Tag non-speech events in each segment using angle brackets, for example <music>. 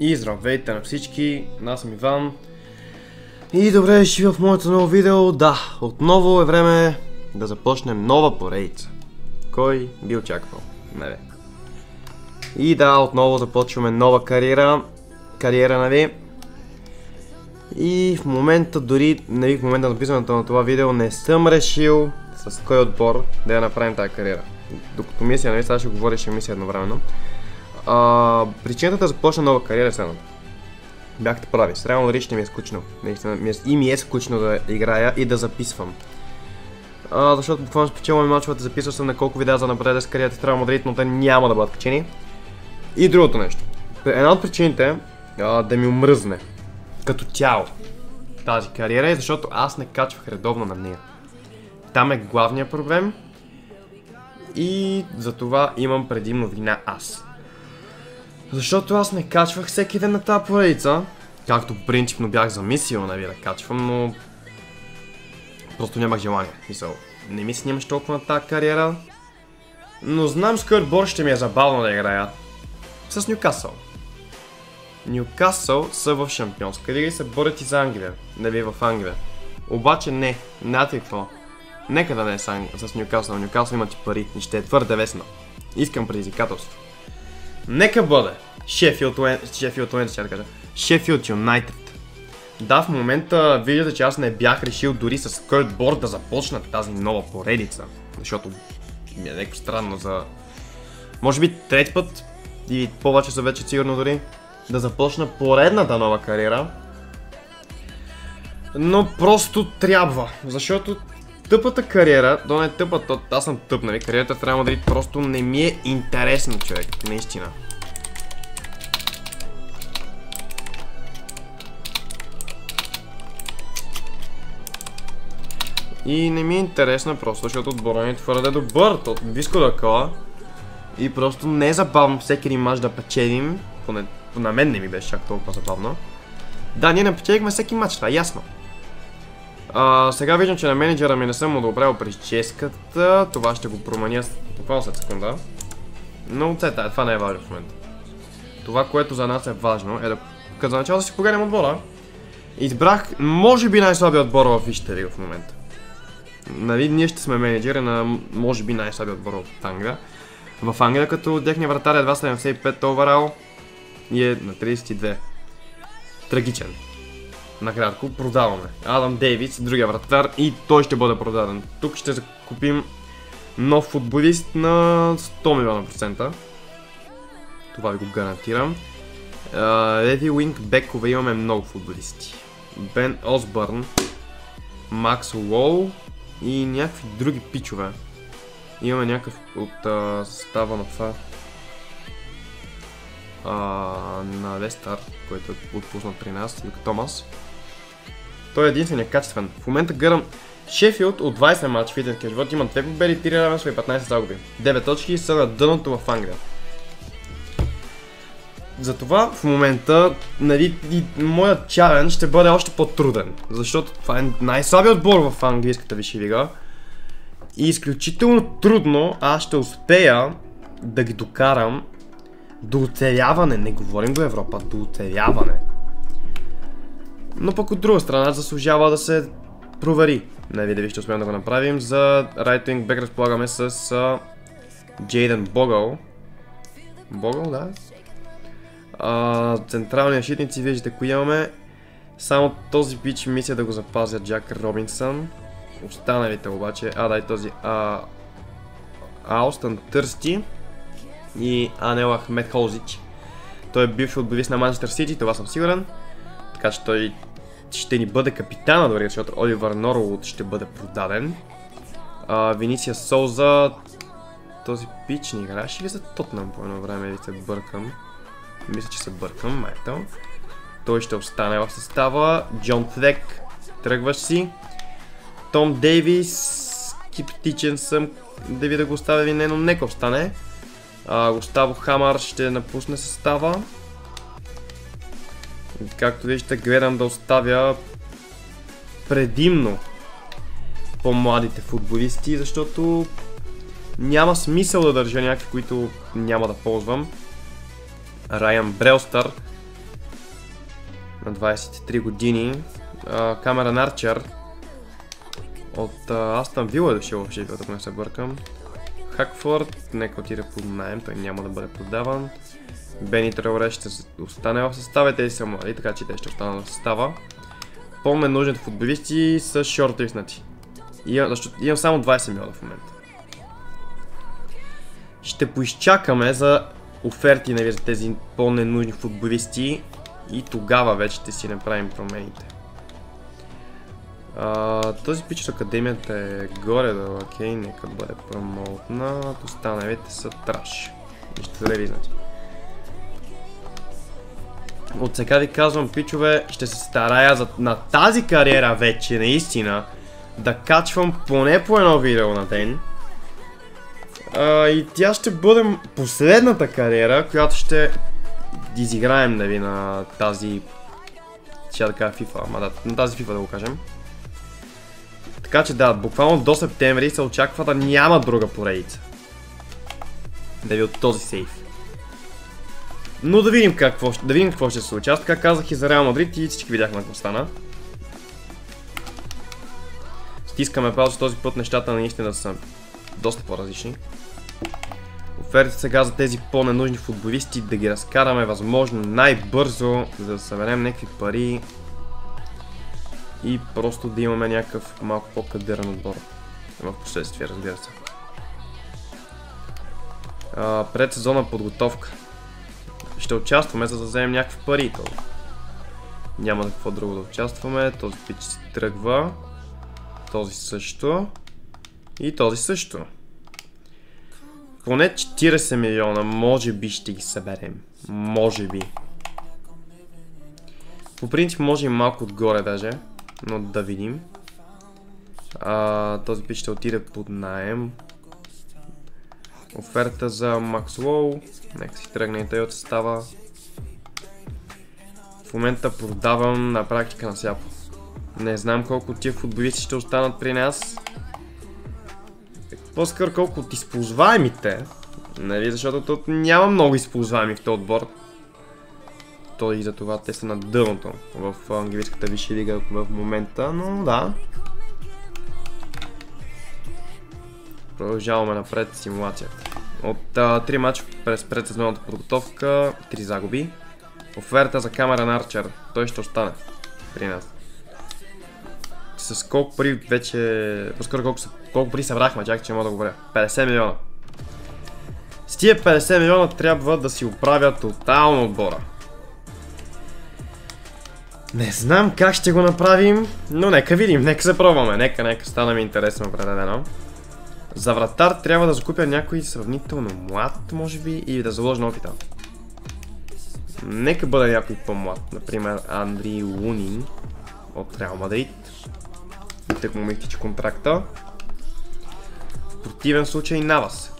И здравейте на всички, аз съм Иван. И добре дошли в моето ново видео. Да, отново е време да започнем нова поредица. Кой би очаквал? Не бе. И да, отново започваме нова кариера. Кариера, нали? И в момента, дори нали, в момента на написането на това видео, не съм решил с кой отбор да я направим тази кариера. Докато мисля, нали, сега ще говориш и мисля едновременно. А, причината да започна нова кариера е следната. Бяхте прави, с Реал Мадрид ще ми е скучно. Наистина, ми е, и ми е скучно да играя и да записвам. А, защото буквално спечелваме мачовете, записвал съм на колко видеа за напред с кариерата Реал Мадрид, но те няма да бъдат качени. И другото нещо. Една от причините а, да ми омръзне като цяло тази кариера е защото аз не качвах редовно на нея. Там е главният проблем и за това имам предимно вина аз. Защото аз не качвах всеки ден на тази поредица, както принципно бях замислил нали, да качвам, но просто нямах желание. Мисъл, не ми снимаш толкова на тази кариера, но знам с кой отбор ще ми е забавно да играя. С Ньюкасъл. Ньюкасъл са в Шампионска лига и се борят и за Англия. Нали в Англия. Обаче не, знаете какво? Нека да не е с, Англи... с Ньюкасъл. Ньюкасъл имат и пари и ще е твърде весно. Искам предизвикателство. Нека бъде Шефилд Шефилд ще да кажа. Шефилд Юнайтед. Да, в момента виждате, че аз не бях решил дори с Къртборд да започна тази нова поредица. Защото ми е леко странно за... Може би трети път и повече са вече сигурно дори да започна поредната нова кариера. Но просто трябва, защото тъпата кариера, то не е тъпа, то аз съм тъп, нали? Кариерата в Реал Мадрид просто не ми е интересна, човек, наистина. И не ми е интересна просто, защото отбора ми е твърде добър, то близко да кола. И просто не е забавно всеки един мач да печелим, поне на мен не ми беше чак толкова забавно. Да, ние не печелихме всеки матч, това е ясно. А, сега виждам, че на менеджера ми не съм одобрял прическата. Това ще го променя буквално след секунда. Но цета, това не е важно в момента. Това, което за нас е важно, е да... Като за начало да си погледнем отбора. Избрах, може би, най-слабия отбор в Висшата в момента. Нали, ние ще сме менеджери на, може би, най-слабия отбор в Англия. В Англия, като техния вратар е 275 оверал и е на 32. Трагичен. Накратко, продаваме. Адам Дейвидс, другия вратар и той ще бъде продаден. Тук ще закупим нов футболист на 100 милиона процента. Това ви го гарантирам. Леви Уинг бекове имаме много футболисти. Бен Осбърн, Макс Уол и някакви други пичове. Имаме някакъв от състава на това а, на Лестър, който е отпуснат при нас, Люка Томас. Той е единствения качествен. В момента гърам Шефилд от 20 матч в истинския живот има 2 победи, 3 равенства и 15 загуби. 9 точки са на дъното в Англия. Затова в момента, нали, и моят чален ще бъде още по-труден. Защото това е най-слабият отбор в английската висши лига. И изключително трудно аз ще успея да ги докарам до оцеляване. Не говорим до Европа, до оцеляване. Но пък от друга страна заслужава да се провери. Не ви дали ще успеем да го направим. За right back разполагаме с Джейден Богъл. Богъл, да. А, централни защитници, виждате кои имаме. Само този пич мисля да го запазя Джак Робинсън. Останалите обаче, а дай този а, Аустън Търсти и Анел Ахмед Холзич. Той е бивш отбивист на Манчестър Сити, това съм сигурен. Така че той ще ни бъде капитана дори, защото Оливър Норлуд ще бъде продаден. А, Виниция Солза, този пич ни играше ли за Тотнам по едно време или се бъркам? Мисля, че се бъркам, ето. Той ще остане в състава. Джон Трек, тръгваш си. Том Дейвис, скептичен съм да ви да го оставя или не, но нека остане. А, Густаво Хамар ще напусне състава. Както виждате, гледам да оставя предимно по-младите футболисти, защото няма смисъл да държа някакви, които няма да ползвам. Райан Брелстър на 23 години. Камера Арчер от Астан Вила е дошъл в Шефилд, ако не се бъркам. Хакфорд, нека отиде под найем, той няма да бъде продаван. Бени Треоре ще остане в състава, тези са млади, така че те ще останат в състава. По-ме нужните футболисти са шортлиснати. Защото имам само 20 милиона в момента. Ще поизчакаме за оферти нали, за тези по-ненужни футболисти и тогава вече ще си направим промените. А, този пич академията е горе да окей, нека бъде промоутнат, останалите са траш. Нищо да визнати. От сега ви казвам, пичове, ще се старая за, на тази кариера вече, наистина, да качвам поне по едно видео на ден. А, и тя ще бъде последната кариера, която ще изиграем нали, на тази... Ще да кажа FIFA, ама да, на тази FIFA да го кажем. Така че да, буквално до септември се очаква да няма друга поредица. Да ви от този сейф. Но да видим какво, да видим какво ще се случи. Аз така казах и за Реал Мадрид и всички видяхме какво стана. Стискаме пауза, този път нещата наистина са доста по-различни. Оферите сега за тези по-ненужни футболисти да ги разкараме възможно най-бързо, за да съберем някакви пари и просто да имаме някакъв малко по-кадърен отбор. В последствие, разбира се. А, пред сезона подготовка. Ще участваме, за да вземем някакви пари. То. Няма да какво друго да участваме. Този пич си тръгва. Този също. И този също. Поне 40 милиона, може би ще ги съберем. Може би. По принцип може и малко отгоре даже но да видим. А, този пич ще отиде под найем. Оферта за Макс Лоу. Нека си тръгне и той от. В момента продавам на практика на сяпо. Не знам колко тия футболисти ще останат при нас. По-скоро колко от използваемите. Нали, защото тут няма много използваеми в този отбор то и за това те са на дъното в английската висша лига в момента, но да. Продължаваме напред симулацията. От а, 3 мача през предсезонната подготовка, 3 загуби. Оферта за камера на Арчер, той ще остане при нас. С колко пари вече... По-скоро колко, колко пари събрахме, чакай, че мога да говоря. 50 милиона. С тия 50 милиона трябва да си оправя тотално отбора. Не знам как ще го направим, но нека видим, нека се пробваме, нека, нека стане ми интересно определено. За вратар трябва да закупя някой сравнително млад, може би, и да заложа на опита. Нека бъде някой по-млад, например Андри Лунин от Реал Мадрид. Тък му изтича контракта. В противен случай Навас.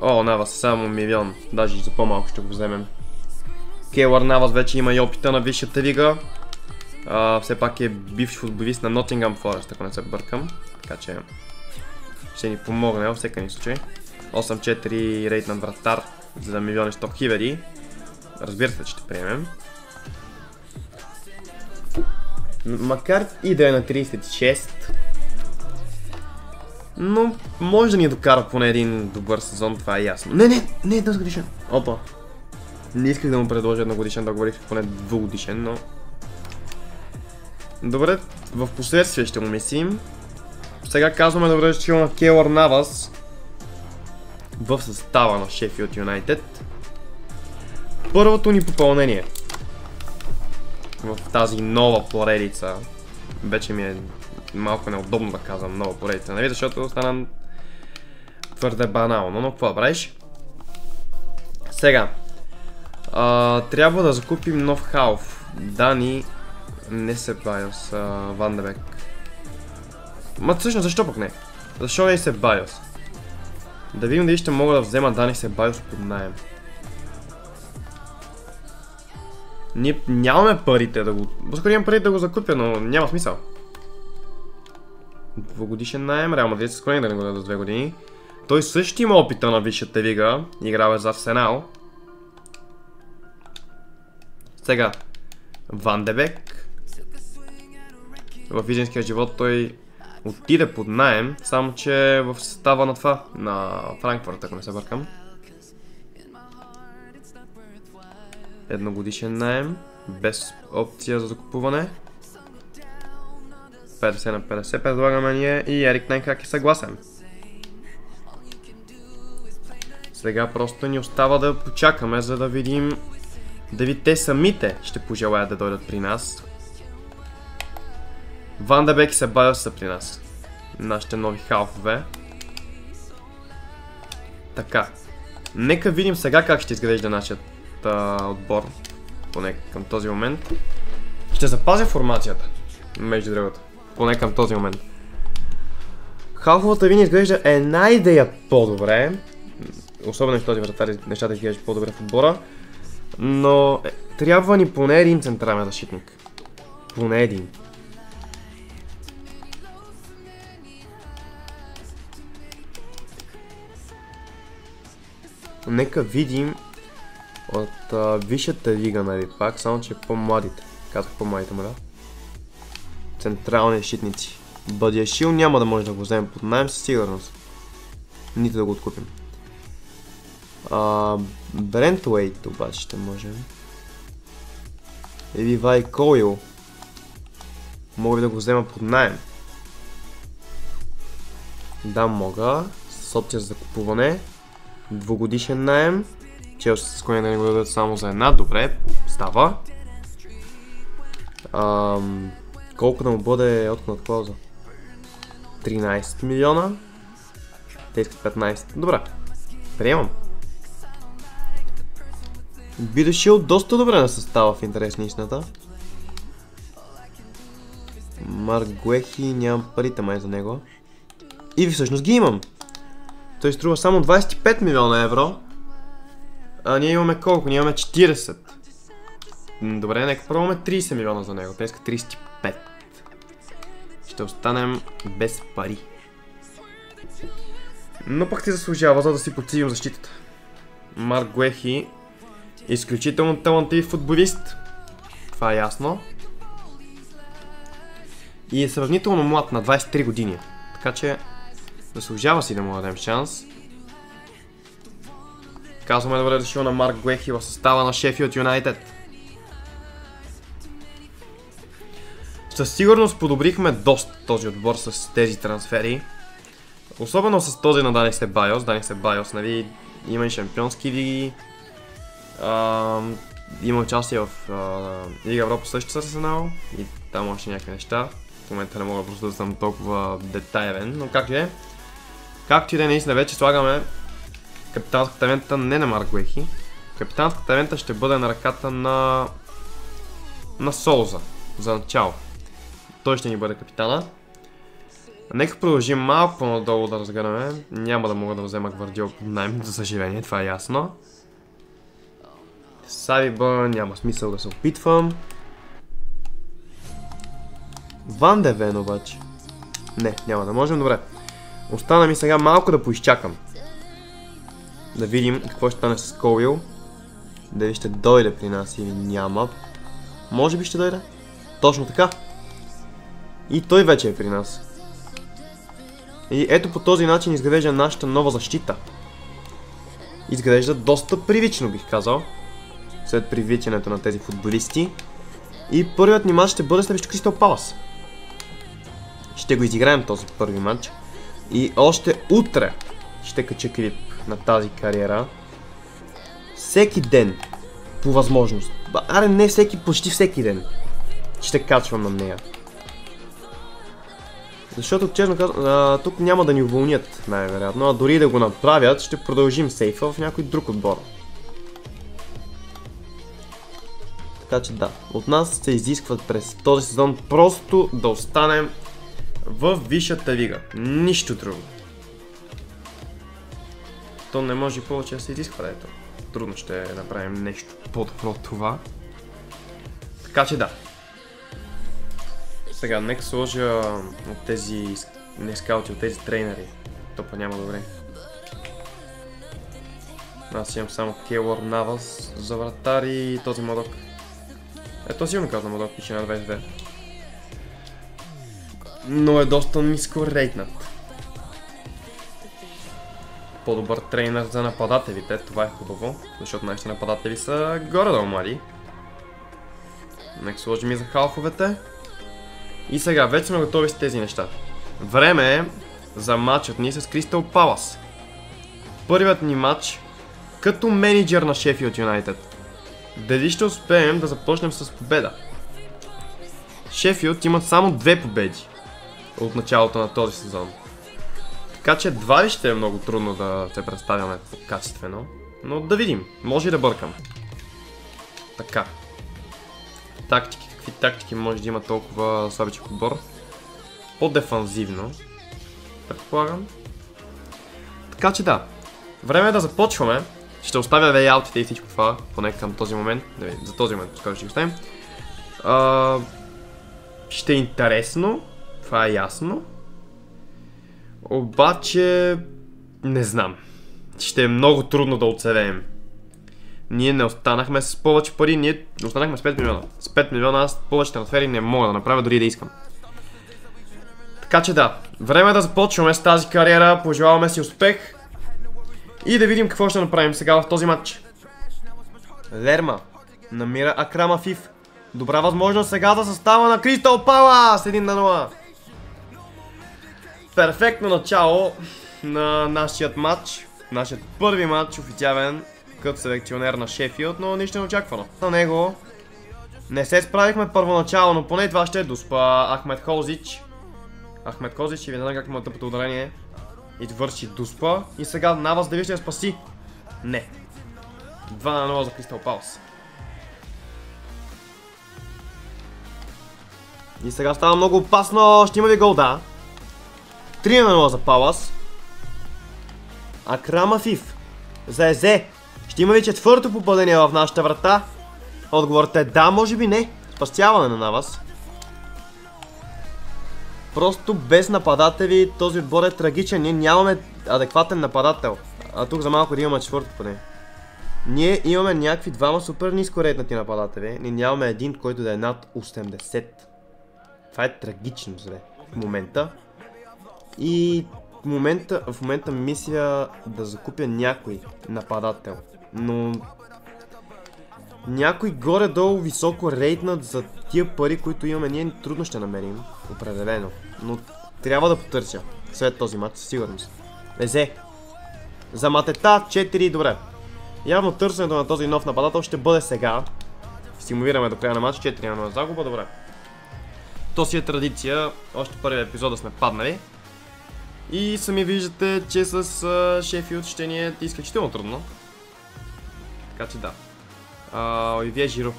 О, Навас, само милион, даже за по-малко ще го вземем. Кейлър Навас вече има и опита на висшата лига. Все пак е бивш футболист на Nottingham Forest, ако не се бъркам. Така че ще ни помогне във всеки случай. 8-4 рейт на вратар за милиони 100 хиляди. Разбира се, че ще приемем. Макар и да е на 36, но може да ни докара поне един добър сезон, това е ясно. Не, не, не, да годишен. Опа. Не исках да му предложа едногодишен договор, исках поне двугодишен, но... Добре, в последствие ще му мислим. Сега казваме добре че на Келър Навас в състава на Шефилд Юнайтед. Първото ни попълнение в тази нова поредица. Вече ми е малко неудобно да казвам нова поредица, нали? Защото стана твърде банално, но какво правиш? Сега, а, трябва да закупим нов халф. Дани не се Байос, Вандебек. Ма всъщност защо пък не? Защо не се Байос? Да видим дали ще мога да взема Дани се Байос под найем. Ние нямаме парите да го... По-скоро имам парите да го закупя, но няма смисъл. Двогодишен найем, реално Мадрид се склони да не го дадат две години. Той също има опита на висшата лига, играва за Арсенал. Сега, Ван Дебек. В истинския живот той отиде под найем, само че в състава на това, на Франкфурт, ако не се бъркам. Едногодишен найем, без опция за закупуване. 50 на 50 предлагаме ние и Ерик Найнкрак е съгласен. Сега просто ни остава да почакаме, за да видим дали те самите ще пожелаят да дойдат при нас. Ван Дебек и Себайос са при нас. Нашите нови халфове. Така. Нека видим сега как ще изглежда нашият а, отбор. Поне към този момент. Ще запазя формацията. Между другото. Поне към този момент. Халфовата вина изглежда една идея по-добре. Особено в този вратар нещата изглеждат по-добре в отбора. Но е, трябва ни поне един централен защитник. Поне един. Нека видим от а, висшата лига, нали пак, само че по-младите. Казах по-младите му, да. Централни защитници. Бадяшил няма да може да го вземем под найем със сигурност. Нито да го откупим. Брентвейт обаче ще можем. Или Вай Койл. Мога да го взема под найем. Да, мога. С опция за закупуване. Двугодишен найем. Челси с коня да не го дадат само за една. Добре, става. Ам, колко да му бъде откнат клауза? 13 милиона. Те искат 15. Добре. Приемам. Би дошъл доста добре на състава в интерес на истината. Марк Гуехи, нямам парите май за него. И всъщност ги имам. Той струва само 25 милиона евро. А ние имаме колко? Ние имаме 40. Добре, нека пробваме 30 милиона за него. Те иска 35. Ще останем без пари. Но пък ти заслужава, за да си подсилим защитата. Марк Гуехи Изключително талантлив футболист. Това е ясно. И е сравнително млад, на 23 години. Така че заслужава си да му дадем шанс. Казваме добре дошъл на Марк Гуехи в състава на Шефилд Юнайтед. Със сигурност подобрихме доста този отбор с тези трансфери. Особено с този на Дани Себайос. Дани Себайос, нали, има и шампионски лиги, има участие в Лига Европа също с Арсенал и там още някакви неща. В момента не мога просто да съм толкова детайлен, но както е. Както и да наистина вече слагаме капитанската лента не на Марк Уехи. Капитанската лента ще бъде на ръката на на Солза за начало. Той ще ни бъде капитана. Нека продължим малко по-надолу да разгледаме. Няма да мога да взема гвардиол под найем, за съжаление, това е ясно. Савиба, няма смисъл да се опитвам. Ван Девен обаче. Не, няма да можем, добре. Остана ми сега малко да поизчакам. Да видим какво ще стане с Коуил. Дали ще дойде при нас или няма. Може би ще дойде. Точно така. И той вече е при нас. И ето по този начин изглежда нашата нова защита. Изглежда доста привично бих казал след привличането на тези футболисти. И първият ни матч ще бъде срещу Кристал Палас. Ще го изиграем този първи матч. И още утре ще кача клип на тази кариера. Всеки ден, по възможност. Аре не всеки, почти всеки ден. Ще качвам на нея. Защото, честно казвам, тук няма да ни уволнят, най-вероятно, а дори да го направят, ще продължим сейфа в някой друг отбор. Така че да, от нас се изискват през този сезон просто да останем в висшата лига. Нищо друго. То не може повече да се изисква, ето. Трудно ще направим нещо по-добро от това. Така че да. Сега, нека сложа от тези не скаути, от тези трейнери. Топа няма добре. Аз имам само Келор Навас за вратари и този модок. Ето сигурно казвам, да пише на 22. Но е доста ниско рейтнат. По-добър тренер за нападателите, това е хубаво, защото нашите нападатели са горе-долу млади. Нека сложим и за халфовете. И сега, вече сме готови с тези неща. Време е за матчът ни с Кристал Палас. Първият ни матч като менеджер на Шефилд Юнайтед. Дали ще успеем да започнем с победа? Шефилд имат само две победи от началото на този сезон. Така че едва ли ще е много трудно да се представяме качествено. Но да видим. Може и да бъркам. Така. Тактики. Какви тактики може да има толкова слабичък отбор? По-дефанзивно. Предполагам. Така че да. Време е да започваме. Ще оставя лейаутите и всичко това, поне към този момент. За този момент, скоро ще ги оставим. А, ще е интересно. Това е ясно. Обаче... Не знам. Ще е много трудно да оцелеем. Ние не останахме с повече пари, ние останахме с 5 милиона. С 5 милиона аз повече трансфери не мога да направя, дори да искам. Така че да, време е да започваме с тази кариера, пожелаваме си успех. И да видим какво ще направим сега в този матч. Лерма намира Акрама Фиф. Добра възможност сега за състава на Кристал Палас! 1 на 0. Перфектно начало на нашият матч. Нашият първи матч официален като селекционер на Шефилд, но нищо не очаквано. На него не се справихме първоначално, но поне това ще е дуспа Ахмед Хозич. Ахмед Хозич и ви как му тъпото ударение. И върши дуспа. И сега Навас дали ще я спаси? Не. 2 на 0 за Кристал Паус. И сега става много опасно. Ще има ли гол? Да. 3 на 0 за Палас. Акрама Фиф. За Езе. Ще има ли четвърто попадение в нашата врата? Отговорът е да, може би не. Спастяване на Навас. Просто без нападатели този отбор е трагичен. Ние нямаме адекватен нападател. А тук за малко да имаме четвърто поне. Ние имаме някакви двама супер ниско рейтнати нападатели. Ние нямаме един, който да е над 80. Това е трагично зле в момента. И в момента, в момента мисля да закупя някой нападател. Но някой горе-долу високо рейтнат за тия пари, които имаме, ние трудно ще намерим. Определено. Но трябва да потърся след този матч, със сигурност. Езе. За матета 4, добре. Явно търсенето на този нов нападател ще бъде сега. Стимулираме до края на матч, 4 на загуба, добре. То си е традиция, още първия епизод да сме паднали. И сами виждате, че с Шефилд ще ни е изключително трудно. Така че да. Оливие Жиро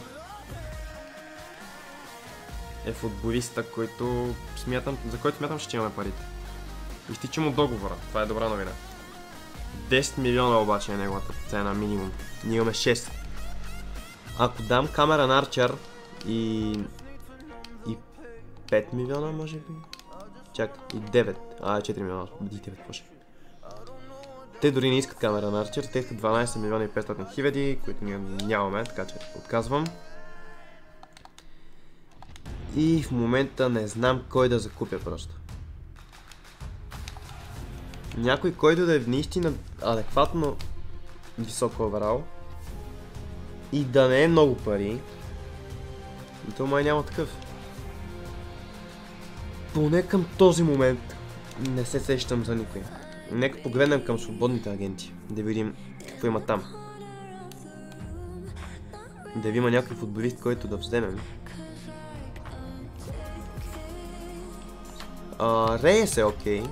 е футболиста, който смятам, за който смятам, ще имаме парите. Изтича му договора, това е добра новина. 10 милиона обаче е неговата цена минимум. Ние имаме 6. Ако дам камера на Арчер и... и 5 милиона може би? Чак, и 9. А, 4 милиона, и 9 може. Те дори не искат камера на Арчер, те искат 12 милиона и 500 хиляди, които ние нямаме, така че отказвам. И в момента не знам кой да закупя просто. Някой, който да е наистина адекватно висок оверал и да не е много пари. И то май няма такъв. Поне към този момент не се сещам за никой. Нека погледнем към свободните агенти, да видим какво има там. Да има някой футболист, който да вземем. А, Рейс е окей.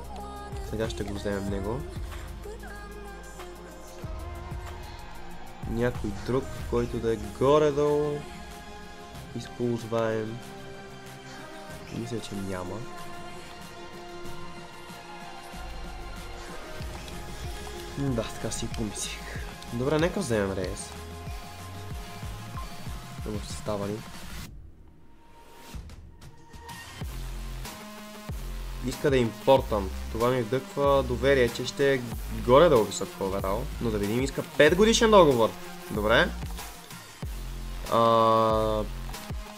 Сега ще го вземем него. Някой друг, който да е горе-долу използваем. Мисля, че няма. Да, така си помислих. Добре, нека вземем Рейс. Да го състава ли? Иска да е импортам. Това ми вдъхва доверие, че ще е горе да висок оверал. Но да видим, иска 5 годишен договор. Добре. А,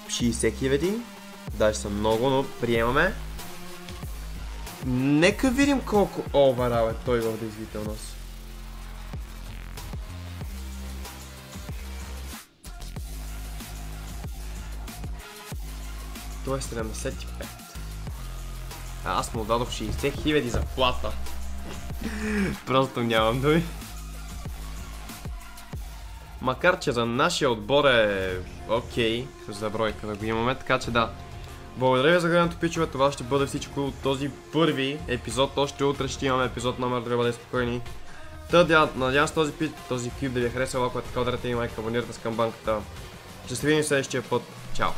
60 хиляди. Даже са много, но приемаме. Нека видим колко оверал е той в действителност. Той е 75. Аз му дадох 60 хиляди заплата. <laughs> Просто нямам думи. Макар, че за нашия отбор е окей, за бройка да го имаме, така че да. Благодаря ви за гледането, пичове, това ще бъде всичко от този първи епизод, още утре ще имаме епизод номер 2, бъде спокойни. Та, надявам се този, пи- този клип да ви е харесал, ако е така ударете и лайк, абонирайте се към банката. Ще се видим следващия път. Чао!